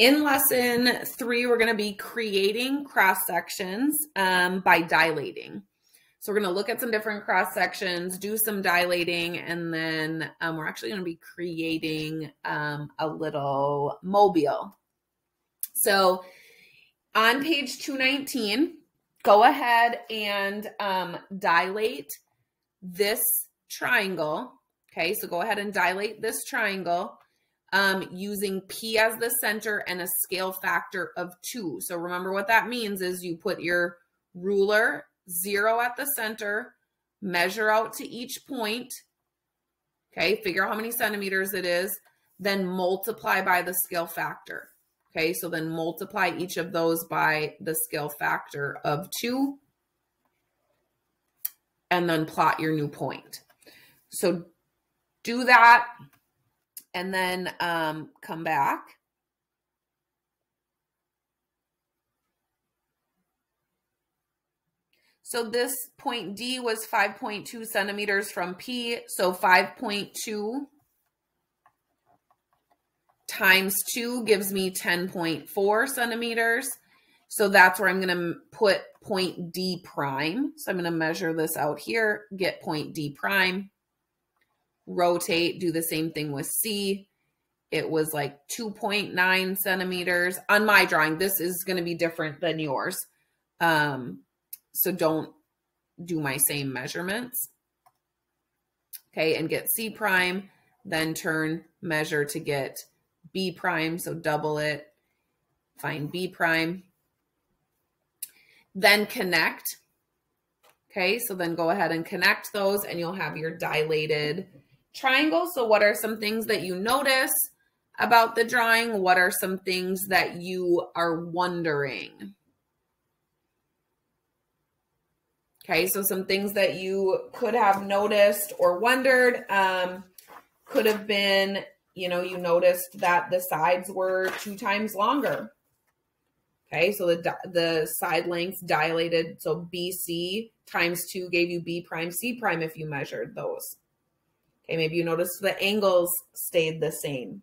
In lesson three, we're going to be creating cross sections um, by dilating. So we're going to look at some different cross sections, do some dilating, and then um, we're actually going to be creating um, a little mobile. So on page 219, go ahead and um, dilate this triangle. Okay, so go ahead and dilate this triangle um, using P as the center and a scale factor of two. So remember what that means is you put your ruler zero at the center, measure out to each point. Okay, figure out how many centimeters it is, then multiply by the scale factor. Okay, so then multiply each of those by the scale factor of two, and then plot your new point. So do that and then um, come back. So this point D was 5.2 centimeters from P. So 5.2 times 2 gives me 10.4 centimeters. So that's where I'm going to put point D prime. So I'm going to measure this out here, get point D prime rotate, do the same thing with C. It was like 2.9 centimeters on my drawing. This is going to be different than yours. Um, so don't do my same measurements. Okay, and get C prime, then turn measure to get B prime. So double it, find B prime. Then connect. Okay, so then go ahead and connect those and you'll have your dilated triangle. So, what are some things that you notice about the drawing? What are some things that you are wondering? Okay, so some things that you could have noticed or wondered um, could have been, you know, you noticed that the sides were two times longer. Okay, so the the side lengths dilated. So BC times two gave you B prime C prime if you measured those. Okay, maybe you noticed the angles stayed the same.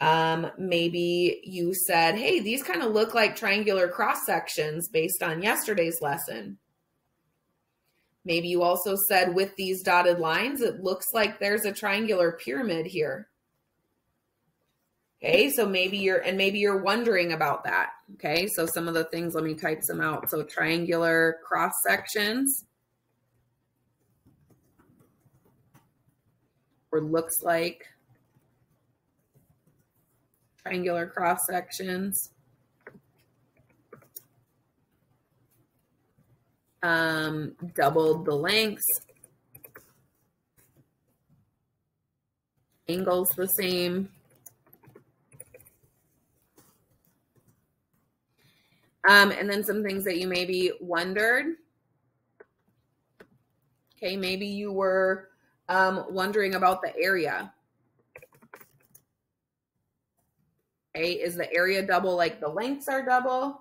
Um, maybe you said, hey, these kind of look like triangular cross sections based on yesterday's lesson. Maybe you also said with these dotted lines, it looks like there's a triangular pyramid here. Okay, so maybe you're, and maybe you're wondering about that. Okay, so some of the things, let me type some out. So triangular cross sections. Or looks like. Triangular cross sections. Um, doubled the lengths. Angles the same. Um, and then some things that you maybe wondered. Okay, maybe you were um, wondering about the area. Okay, is the area double like the lengths are double?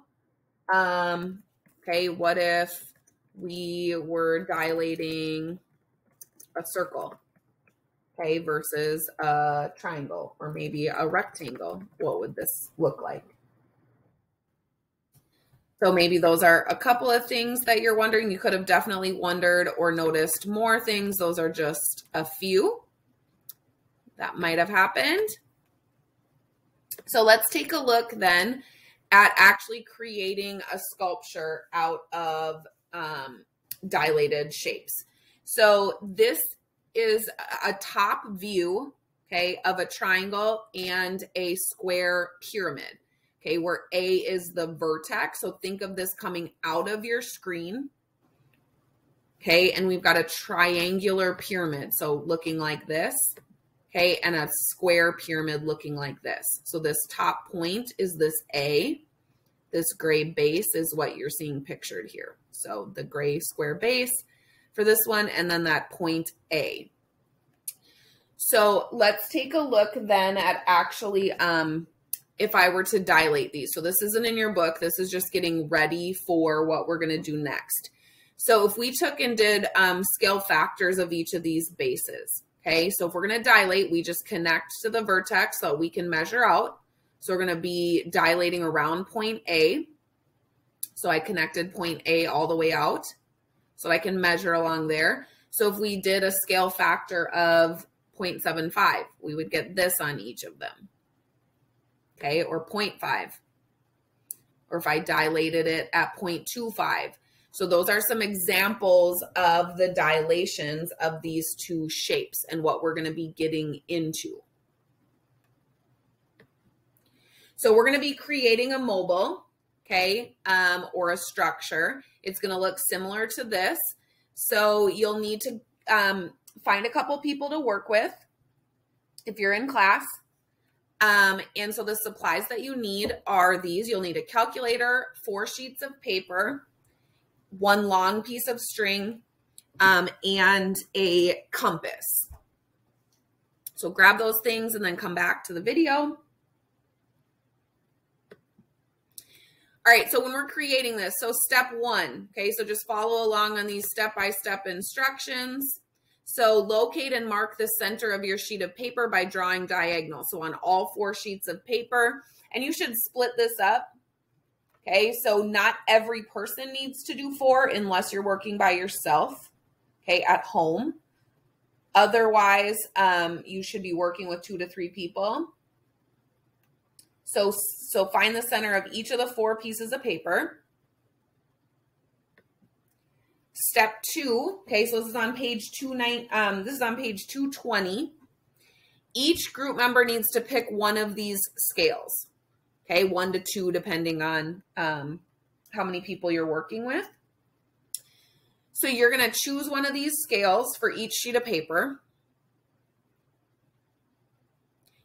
Um, okay, what if we were dilating a circle? Okay, versus a triangle or maybe a rectangle. What would this look like? So maybe those are a couple of things that you're wondering. You could have definitely wondered or noticed more things. Those are just a few that might have happened. So let's take a look then at actually creating a sculpture out of um, dilated shapes. So this is a top view, okay, of a triangle and a square pyramid okay, where A is the vertex. So think of this coming out of your screen. Okay, and we've got a triangular pyramid. So looking like this. Okay, and a square pyramid looking like this. So this top point is this A. This gray base is what you're seeing pictured here. So the gray square base for this one, and then that point A. So let's take a look then at actually um, if I were to dilate these. So this isn't in your book. This is just getting ready for what we're going to do next. So if we took and did um, scale factors of each of these bases, okay? So if we're going to dilate, we just connect to the vertex so we can measure out. So we're going to be dilating around point A. So I connected point A all the way out. So I can measure along there. So if we did a scale factor of 0.75, we would get this on each of them. Okay, or 0.5. Or if I dilated it at 0.25. So those are some examples of the dilations of these two shapes and what we're going to be getting into. So we're going to be creating a mobile, okay, um, or a structure. It's going to look similar to this. So you'll need to um, find a couple people to work with if you're in class. Um, and so the supplies that you need are these. You'll need a calculator, four sheets of paper, one long piece of string, um, and a compass. So grab those things and then come back to the video. All right, so when we're creating this, so step one, okay, so just follow along on these step-by-step -step instructions. So locate and mark the center of your sheet of paper by drawing diagonal. So on all four sheets of paper, and you should split this up. Okay, so not every person needs to do four unless you're working by yourself, okay, at home. Otherwise, um, you should be working with two to three people. So, so find the center of each of the four pieces of paper. Step two, okay, so this is on page two nine. Um, this is on page two twenty. Each group member needs to pick one of these scales. Okay, one to two, depending on um, how many people you're working with. So you're going to choose one of these scales for each sheet of paper.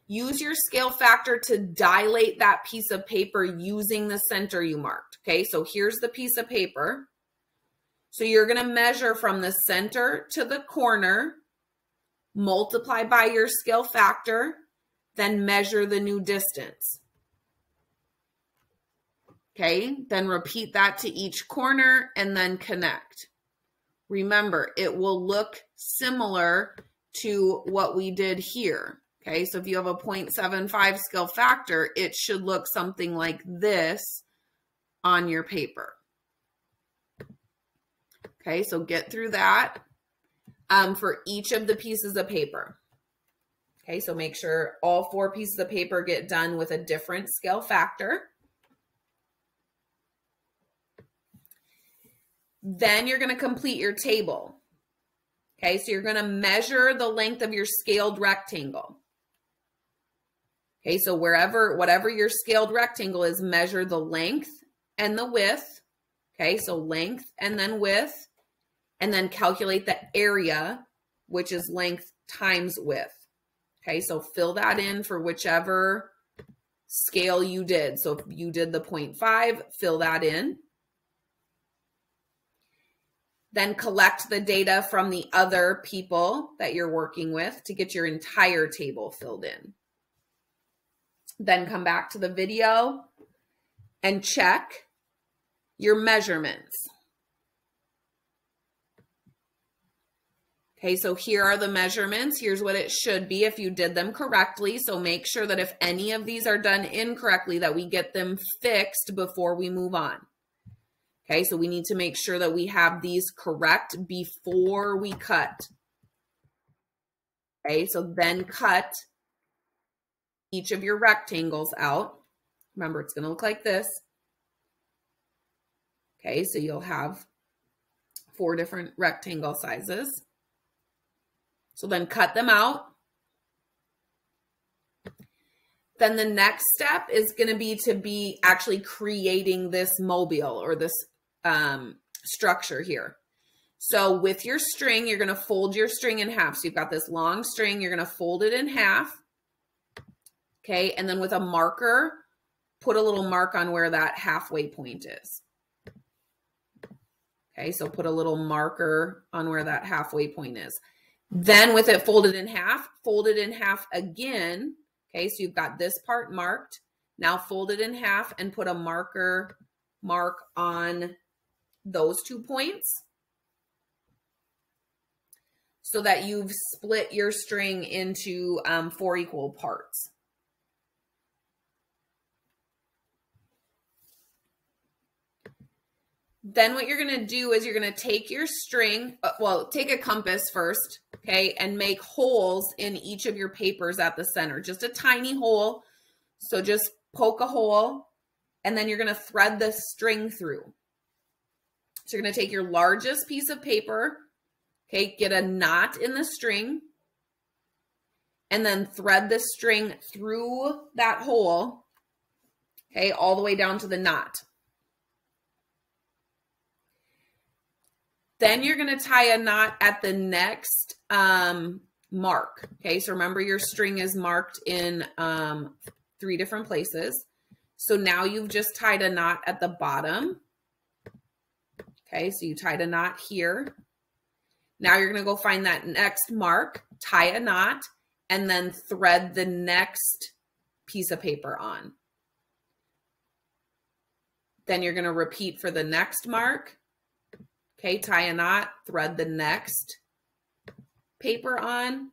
Use your scale factor to dilate that piece of paper using the center you marked. Okay, so here's the piece of paper. So you're going to measure from the center to the corner, multiply by your scale factor, then measure the new distance. Okay, then repeat that to each corner and then connect. Remember, it will look similar to what we did here. Okay, so if you have a 0.75 scale factor, it should look something like this on your paper. Okay, so get through that um, for each of the pieces of paper. Okay, so make sure all four pieces of paper get done with a different scale factor. Then you're going to complete your table. Okay, so you're going to measure the length of your scaled rectangle. Okay, so wherever, whatever your scaled rectangle is, measure the length and the width. Okay, so length and then width, and then calculate the area, which is length times width. Okay, so fill that in for whichever scale you did. So if you did the 0.5, fill that in. Then collect the data from the other people that you're working with to get your entire table filled in then come back to the video and check your measurements. Okay, so here are the measurements. Here's what it should be if you did them correctly. So make sure that if any of these are done incorrectly, that we get them fixed before we move on. Okay, so we need to make sure that we have these correct before we cut. Okay, so then cut each of your rectangles out. Remember, it's going to look like this. Okay, so you'll have four different rectangle sizes. So then cut them out. Then the next step is going to be to be actually creating this mobile or this um, structure here. So with your string, you're going to fold your string in half. So you've got this long string, you're going to fold it in half. Okay. And then with a marker, put a little mark on where that halfway point is. Okay. So put a little marker on where that halfway point is. Then with it folded in half, fold it in half again. Okay. So you've got this part marked. Now fold it in half and put a marker mark on those two points so that you've split your string into um, four equal parts. Then what you're going to do is you're going to take your string, uh, well, take a compass first, okay, and make holes in each of your papers at the center. Just a tiny hole. So just poke a hole and then you're going to thread the string through. So you're going to take your largest piece of paper, okay, get a knot in the string, and then thread the string through that hole, okay, all the way down to the knot. Then you're going to tie a knot at the next um, mark. Okay, so remember your string is marked in um, three different places. So now you've just tied a knot at the bottom. Okay, so you tied a knot here. Now you're going to go find that next mark, tie a knot, and then thread the next piece of paper on. Then you're going to repeat for the next mark, Okay, tie a knot, thread the next paper on,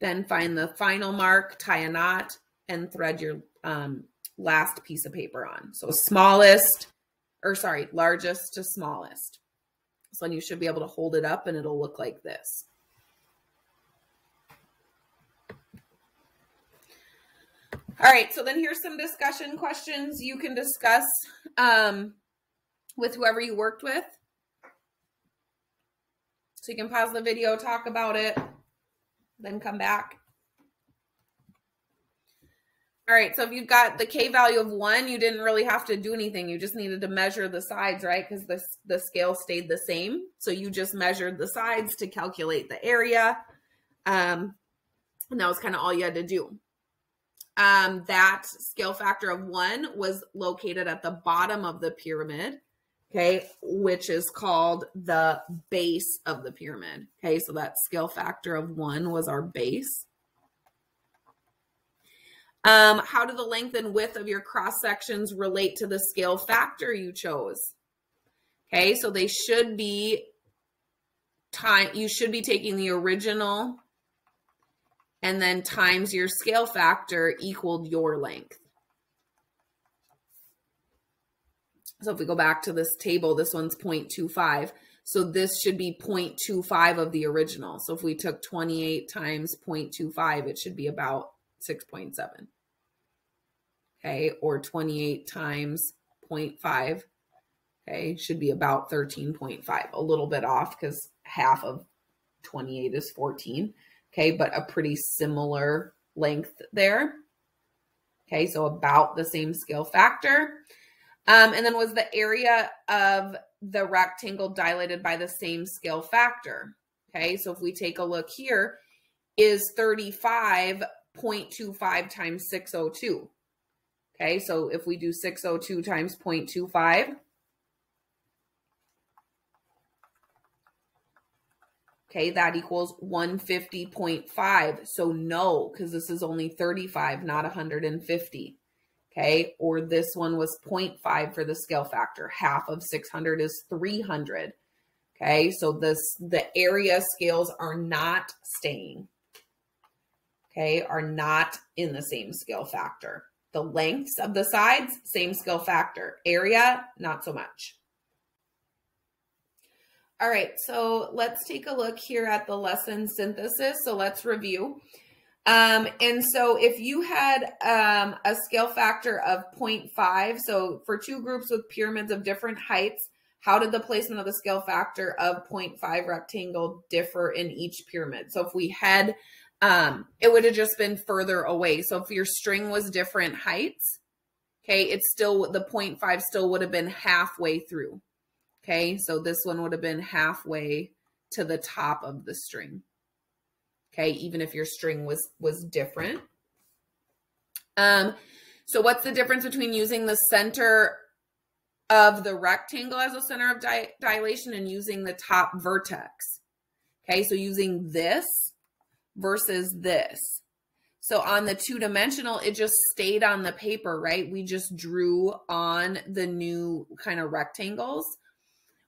then find the final mark, tie a knot, and thread your um, last piece of paper on. So smallest, or sorry, largest to smallest. So then you should be able to hold it up and it'll look like this. All right, so then here's some discussion questions you can discuss um, with whoever you worked with. So you can pause the video, talk about it, then come back. All right, so if you've got the K value of one, you didn't really have to do anything. You just needed to measure the sides, right? Because the, the scale stayed the same. So you just measured the sides to calculate the area. Um, and that was kind of all you had to do. Um, that scale factor of one was located at the bottom of the pyramid okay, which is called the base of the pyramid. Okay, so that scale factor of one was our base. Um, how do the length and width of your cross sections relate to the scale factor you chose? Okay, so they should be time, you should be taking the original and then times your scale factor equaled your length. So if we go back to this table, this one's 0.25. So this should be 0.25 of the original. So if we took 28 times 0.25, it should be about 6.7. Okay, or 28 times 0.5, okay, should be about 13.5. A little bit off because half of 28 is 14. Okay, but a pretty similar length there. Okay, so about the same scale factor. Um, and then was the area of the rectangle dilated by the same scale factor? Okay, so if we take a look here, is 35.25 times 602. Okay, so if we do 602 times 0.25, okay, that equals 150.5. So no, because this is only 35, not 150. Okay. Or this one was 0.5 for the scale factor. Half of 600 is 300. Okay. So this, the area scales are not staying. Okay. Are not in the same scale factor. The lengths of the sides, same scale factor. Area, not so much. All right, so let's take a look here at the lesson synthesis. So let's review. Um, and so if you had um, a scale factor of 0.5, so for two groups with pyramids of different heights, how did the placement of the scale factor of 0.5 rectangle differ in each pyramid? So if we had, um, it would have just been further away. So if your string was different heights, okay, it's still, the 0.5 still would have been halfway through. Okay, so this one would have been halfway to the top of the string okay even if your string was was different um so what's the difference between using the center of the rectangle as a center of di dilation and using the top vertex okay so using this versus this so on the two dimensional, it just stayed on the paper, right? We just drew on the new kind of rectangles.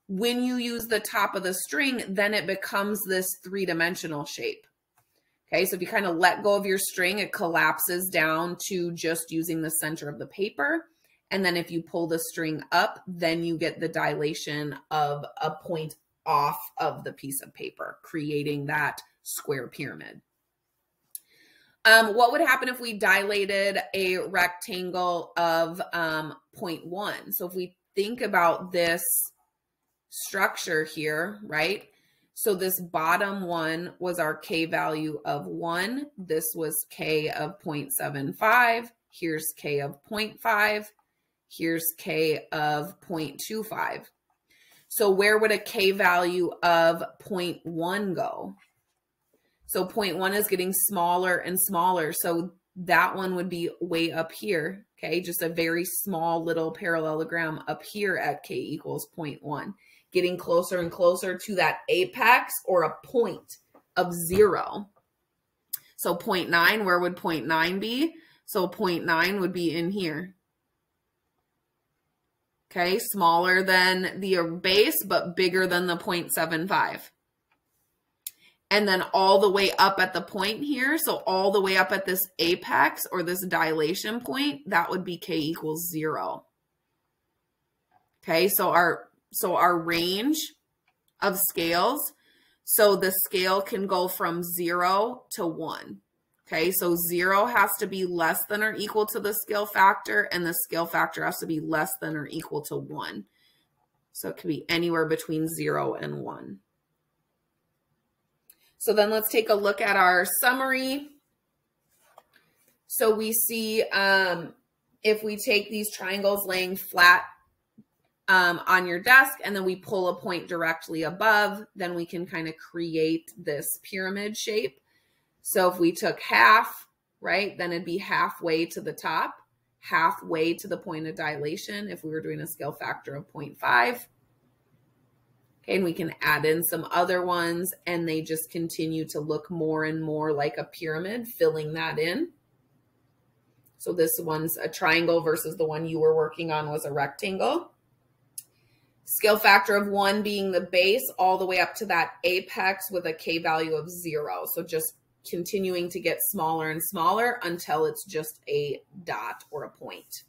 When you use the top of the string, then it becomes this three dimensional shape. Okay, so if you kind of let go of your string, it collapses down to just using the center of the paper. And then if you pull the string up, then you get the dilation of a point off of the piece of paper, creating that square pyramid. Um, what would happen if we dilated a rectangle of um, 0.1? So if we think about this structure here, right? So this bottom one was our K value of 1. This was K of 0.75. Here's K of 0.5. Here's K of 0.25. So where would a K value of 0.1 go? So 0.1 is getting smaller and smaller. So that one would be way up here. Okay, just a very small little parallelogram up here at K equals 0.1, getting closer and closer to that apex or a point of zero. So 0.9, where would 0.9 be? So 0.9 would be in here. Okay, smaller than the base, but bigger than the 0.75. And then all the way up at the point here, so all the way up at this apex or this dilation point, that would be k equals zero. Okay, so our so our range of scales, so the scale can go from zero to one. Okay, so zero has to be less than or equal to the scale factor, and the scale factor has to be less than or equal to one. So it could be anywhere between zero and one. So then let's take a look at our summary. So we see um, if we take these triangles laying flat um, on your desk and then we pull a point directly above, then we can kind of create this pyramid shape. So if we took half, right, then it'd be halfway to the top, halfway to the point of dilation if we were doing a scale factor of 0.5. Okay, and we can add in some other ones and they just continue to look more and more like a pyramid, filling that in. So this one's a triangle versus the one you were working on was a rectangle. Scale factor of one being the base all the way up to that apex with a K value of zero. So just continuing to get smaller and smaller until it's just a dot or a point.